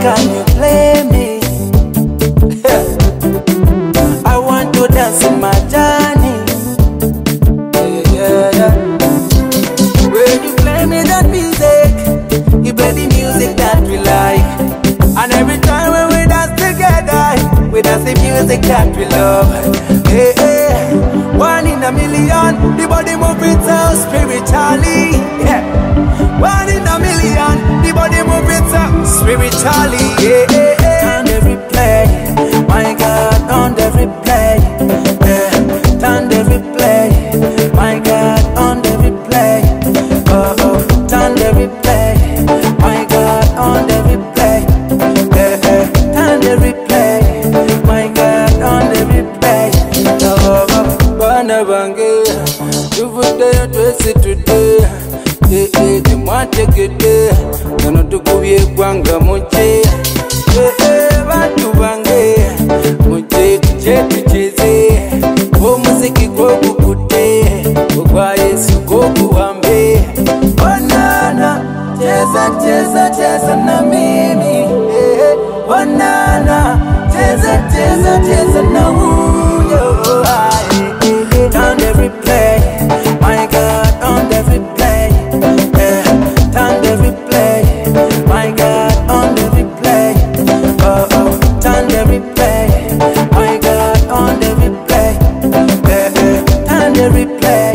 can you play me? I want to dance in my journey. Yeah, yeah, yeah. When you play me that music, you play the music that we like. And every time when we dance together, we dance the music that we love. Hey, hey. One in a million, the body moving so spiritually. Yeah. One spiritually. Yeah, yeah, yeah. And every play, my God, on every play. Yeah. Turn every play, my God, on every play. Oh, oh, turn every play, my God, on every play. Yeah, yeah. Turn every play, my God, on every play. Oh, oh, bana bange, tuvuddeyo twesitudde. Eh, eh, temwategedde kano tukubye yeggwanga muje bantu bange muje kujetukize omuziki gwogukudde ogwa yesu gwoguwambe wanana cheza cheza cheza na mimi. Wanana. Turn